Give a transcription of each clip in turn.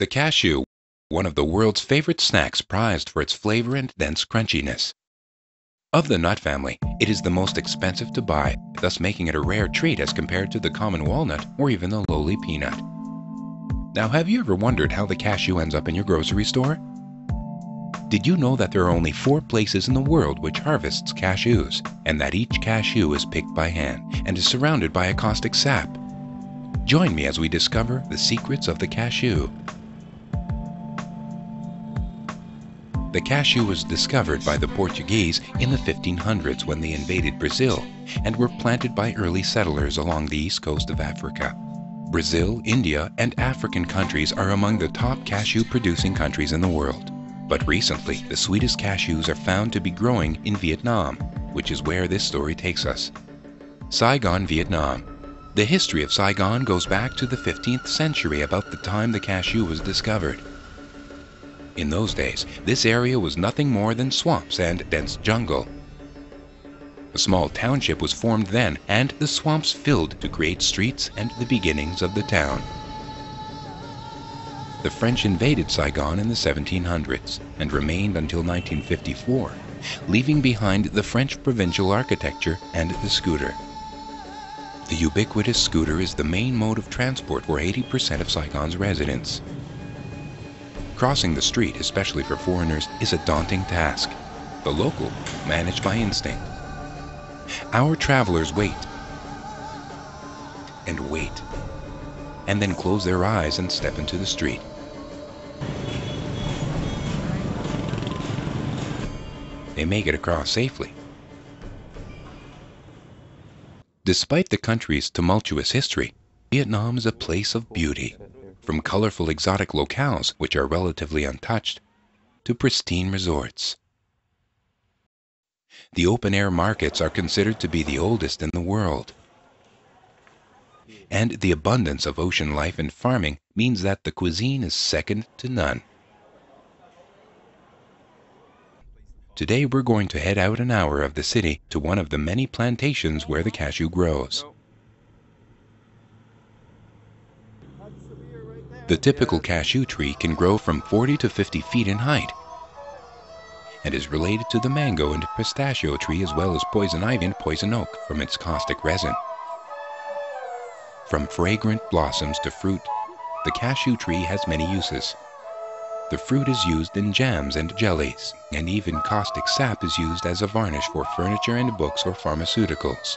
The cashew, one of the world's favorite snacks prized for its flavor and dense crunchiness. Of the nut family, it is the most expensive to buy, thus making it a rare treat as compared to the common walnut or even the lowly peanut. Now have you ever wondered how the cashew ends up in your grocery store? Did you know that there are only four places in the world which harvests cashews, and that each cashew is picked by hand and is surrounded by a caustic sap? Join me as we discover the secrets of the cashew. The cashew was discovered by the Portuguese in the 1500s when they invaded Brazil and were planted by early settlers along the east coast of Africa. Brazil, India, and African countries are among the top cashew producing countries in the world. But recently, the sweetest cashews are found to be growing in Vietnam, which is where this story takes us. Saigon, Vietnam. The history of Saigon goes back to the 15th century about the time the cashew was discovered. In those days, this area was nothing more than swamps and dense jungle. A small township was formed then, and the swamps filled to create streets and the beginnings of the town. The French invaded Saigon in the 1700s and remained until 1954, leaving behind the French provincial architecture and the scooter. The ubiquitous scooter is the main mode of transport for 80% of Saigon's residents. Crossing the street, especially for foreigners, is a daunting task. The local manage by instinct. Our travelers wait and wait, and then close their eyes and step into the street. They make it across safely. Despite the country's tumultuous history, Vietnam is a place of beauty, from colorful exotic locales, which are relatively untouched, to pristine resorts. The open-air markets are considered to be the oldest in the world. And the abundance of ocean life and farming means that the cuisine is second to none. Today we're going to head out an hour of the city to one of the many plantations where the cashew grows. The typical cashew tree can grow from 40 to 50 feet in height and is related to the mango and pistachio tree as well as poison ivy and poison oak from its caustic resin. From fragrant blossoms to fruit, the cashew tree has many uses. The fruit is used in jams and jellies, and even caustic sap is used as a varnish for furniture and books or pharmaceuticals.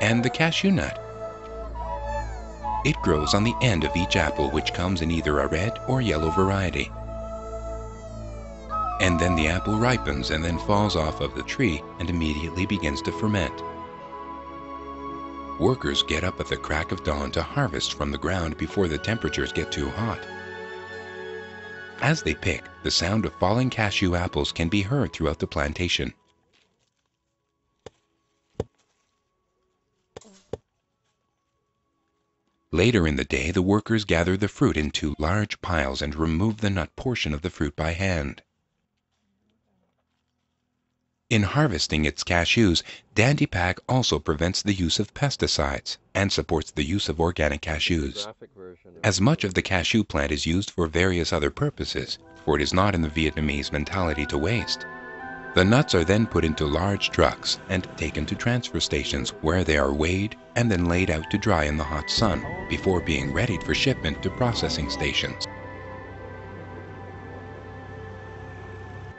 And the cashew nut. It grows on the end of each apple which comes in either a red or yellow variety. And then the apple ripens and then falls off of the tree and immediately begins to ferment. Workers get up at the crack of dawn to harvest from the ground before the temperatures get too hot. As they pick, the sound of falling cashew apples can be heard throughout the plantation. Later in the day, the workers gather the fruit into large piles and remove the nut portion of the fruit by hand. In harvesting its cashews, Dan D Pak also prevents the use of pesticides and supports the use of organic cashews. As much of the cashew plant is used for various other purposes, for it is not in the Vietnamese mentality to waste. The nuts are then put into large trucks and taken to transfer stations where they are weighed and then laid out to dry in the hot sun before being readied for shipment to processing stations.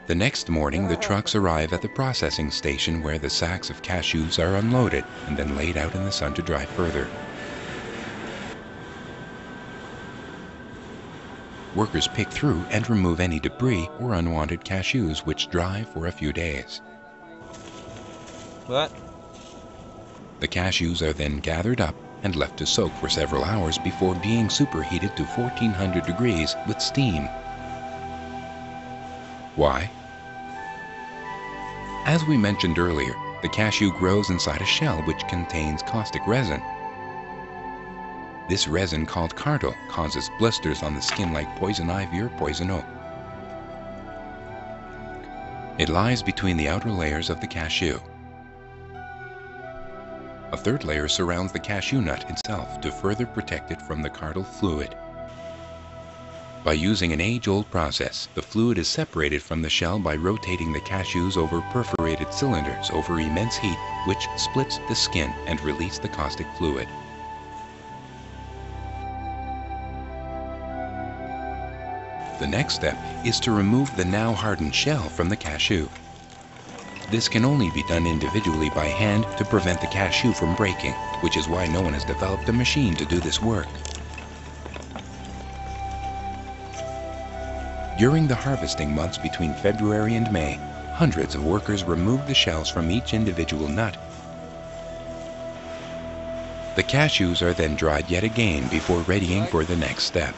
The next morning, the trucks arrive at the processing station where the sacks of cashews are unloaded and then laid out in the sun to dry further. Workers pick through and remove any debris or unwanted cashews which dry for a few days. What? The cashews are then gathered up and left to soak for several hours before being superheated to 1400 degrees with steam. Why? As we mentioned earlier, the cashew grows inside a shell which contains caustic resin. This resin called cardol causes blisters on the skin like poison ivy or poison oak. It lies between the outer layers of the cashew. A third layer surrounds the cashew nut itself to further protect it from the cardol fluid. By using an age-old process, the fluid is separated from the shell by rotating the cashews over perforated cylinders over immense heat, which splits the skin and releases the caustic fluid. The next step is to remove the now hardened shell from the cashew. This can only be done individually by hand to prevent the cashew from breaking, which is why no one has developed a machine to do this work. During the harvesting months between February and May, hundreds of workers remove the shells from each individual nut. The cashews are then dried yet again before readying for the next step.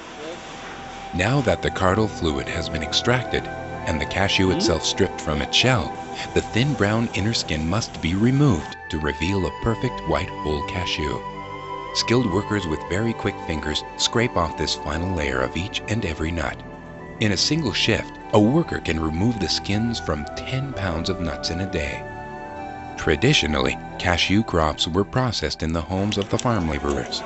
Now that the cardol fluid has been extracted and the cashew hmm? itself stripped from its shell, the thin brown inner skin must be removed to reveal a perfect white whole cashew. Skilled workers with very quick fingers scrape off this final layer of each and every nut. In a single shift, a worker can remove the skins from 10 pounds of nuts in a day. Traditionally, cashew crops were processed in the homes of the farm laborers.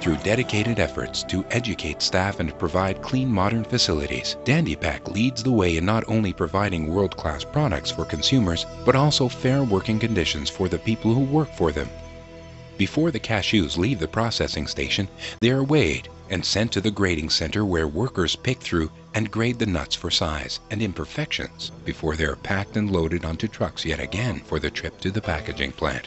Through dedicated efforts to educate staff and provide clean modern facilities, Dan D Pak leads the way in not only providing world-class products for consumers, but also fair working conditions for the people who work for them. Before the cashews leave the processing station, they are weighed and sent to the grading center where workers pick through and grade the nuts for size and imperfections before they are packed and loaded onto trucks yet again for the trip to the packaging plant.